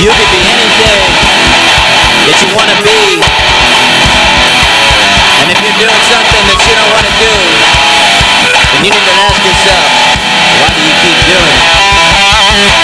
You could be anything that you want to be. And if you're doing something that you don't want to do, then you need to ask yourself, why do you keep doing it?